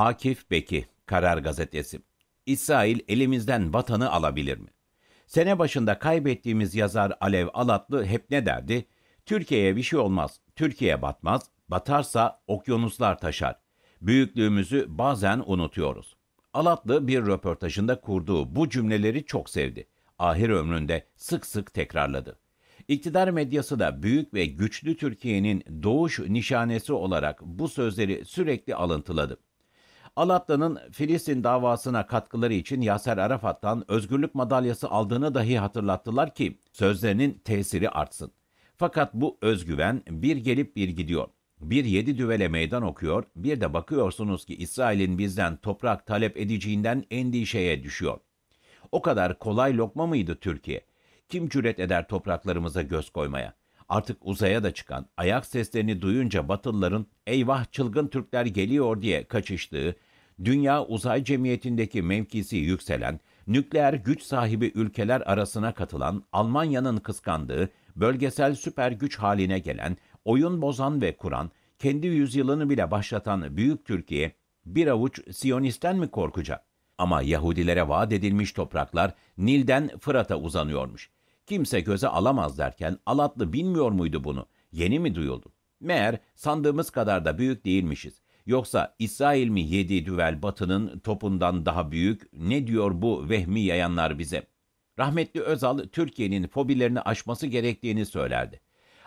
Akif Beki, Karar Gazetesi. İsrail elimizden vatanı alabilir mi? Sene başında kaybettiğimiz yazar Alev Alatlı hep ne derdi? Türkiye'ye bir şey olmaz, Türkiye batmaz, batarsa okyanuslar taşar. Büyüklüğümüzü bazen unutuyoruz. Alatlı bir röportajında kurduğu bu cümleleri çok sevdi. Ahir ömründe sık sık tekrarladı. İktidar medyası da büyük ve güçlü Türkiye'nin doğuş nişanesi olarak bu sözleri sürekli alıntıladı. Alatlı'nın Filistin davasına katkıları için Yaser Arafat'tan özgürlük madalyası aldığını dahi hatırlattılar ki sözlerinin tesiri artsın. Fakat bu özgüven bir gelip bir gidiyor. Bir yedi düvele meydan okuyor, bir de bakıyorsunuz ki İsrail'in bizden toprak talep edeceğinden endişeye düşüyor. O kadar kolay lokma mıydı Türkiye? Kim cüret eder topraklarımıza göz koymaya? Artık uzaya da çıkan, ayak seslerini duyunca Batılıların eyvah çılgın Türkler geliyor diye kaçıştığı, dünya uzay cemiyetindeki mevkisi yükselen, nükleer güç sahibi ülkeler arasına katılan, Almanya'nın kıskandığı, bölgesel süper güç haline gelen, oyun bozan ve kuran, kendi yüzyılını bile başlatan büyük Türkiye, bir avuç Siyonisten mi korkacak? Ama Yahudilere vaat edilmiş topraklar Nil'den Fırat'a uzanıyormuş. Kimse göze alamaz derken Alatlı bilmiyor muydu bunu? Yeni mi duyuldu? Meğer sandığımız kadar da büyük değilmişiz. Yoksa İsrail mi yedi düvel batının topundan daha büyük? Ne diyor bu vehmi yayanlar bize? Rahmetli Özal, Türkiye'nin fobilerini aşması gerektiğini söylerdi.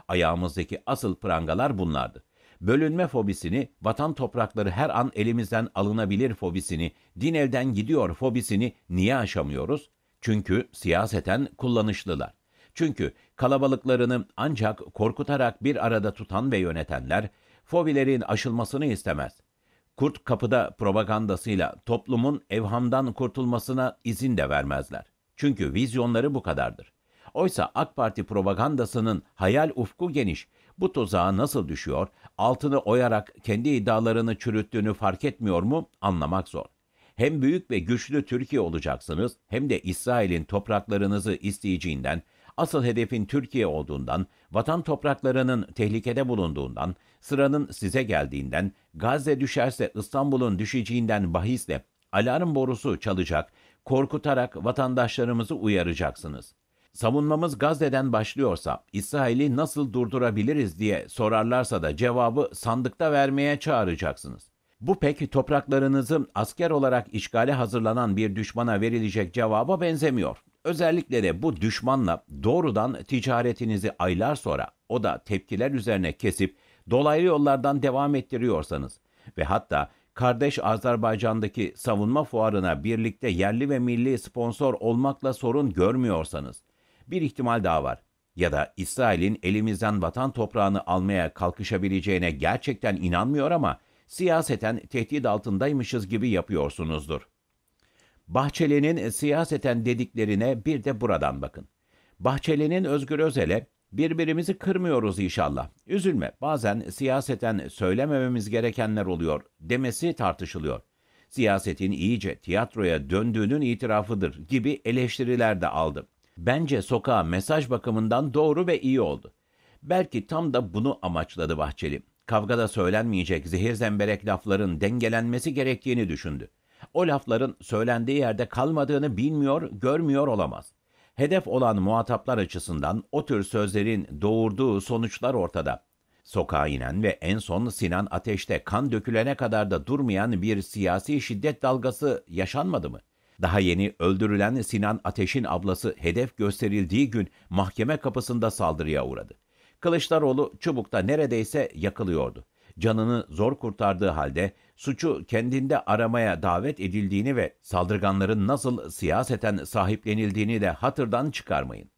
Ayağımızdaki asıl prangalar bunlardı. Bölünme fobisini, vatan toprakları her an elimizden alınabilir fobisini, din elden gidiyor fobisini niye aşamıyoruz? Çünkü siyaseten kullanışlılar. Çünkü kalabalıklarını ancak korkutarak bir arada tutan ve yönetenler, fobilerin aşılmasını istemez. Kurt kapıda propagandasıyla toplumun evhamdan kurtulmasına izin de vermezler. Çünkü vizyonları bu kadardır. Oysa AK Parti propagandasının hayal ufku geniş. Bu tuzağa nasıl düşüyor, altını oyarak kendi iddialarını çürüttüğünü fark etmiyor mu anlamak zor. Hem büyük ve güçlü Türkiye olacaksınız hem de İsrail'in topraklarınızı isteyeceğinden, asıl hedefin Türkiye olduğundan, vatan topraklarının tehlikede bulunduğundan, sıranın size geldiğinden, Gazze düşerse İstanbul'un düşeceğinden bahisle alarm borusu çalacak, korkutarak vatandaşlarımızı uyaracaksınız. Savunmamız Gazze'den başlıyorsa İsrail'i nasıl durdurabiliriz diye sorarlarsa da cevabı sandıkta vermeye çağıracaksınız. Bu pek topraklarınızı asker olarak işgale hazırlanan bir düşmana verilecek cevaba benzemiyor. Özellikle de bu düşmanla doğrudan ticaretinizi aylar sonra o da tepkiler üzerine kesip dolaylı yollardan devam ettiriyorsanız ve hatta kardeş Azerbaycan'daki savunma fuarına birlikte yerli ve milli sponsor olmakla sorun görmüyorsanız bir ihtimal daha var. Ya da İsrail'in elimizden vatan toprağını almaya kalkışabileceğine gerçekten inanmıyor ama siyaseten tehdit altındaymışız gibi yapıyorsunuzdur. Bahçeli'nin siyaseten dediklerine bir de buradan bakın. Bahçeli'nin Özgür Özel'e birbirimizi kırmıyoruz inşallah. Üzülme bazen siyaseten söylemememiz gerekenler oluyor demesi tartışılıyor. Siyasetin iyice tiyatroya döndüğünün itirafıdır gibi eleştiriler de aldı. Bence sokağa mesaj bakımından doğru ve iyi oldu. Belki tam da bunu amaçladı Bahçeli. Kavgada söylenmeyecek zehir zemberek lafların dengelenmesi gerektiğini düşündü. O lafların söylendiği yerde kalmadığını bilmiyor, görmüyor olamaz. Hedef olan muhataplar açısından o tür sözlerin doğurduğu sonuçlar ortada. Sokağa inen ve en son Sinan Ateş'te kan dökülene kadar da durmayan bir siyasi şiddet dalgası yaşanmadı mı? Daha yeni öldürülen Sinan Ateş'in ablası hedef gösterildiği gün mahkeme kapısında saldırıya uğradı. Kılıçdaroğlu çubukta neredeyse yakılıyordu. Canını zor kurtardığı halde suçu kendinde aramaya davet edildiğini ve saldırganların nasıl siyaseten sahiplenildiğini de hatırdan çıkarmayın.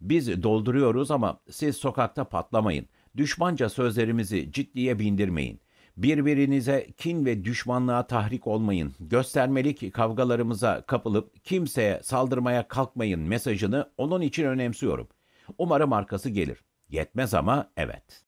Biz dolduruyoruz ama siz sokakta patlamayın. Düşmanca sözlerimizi ciddiye bindirmeyin. Birbirinize kin ve düşmanlığa tahrik olmayın. Göstermelik kavgalarımıza kapılıp kimseye saldırmaya kalkmayın mesajını onun için önemsiyorum. Umarım arkası gelir. Yetmez ama evet.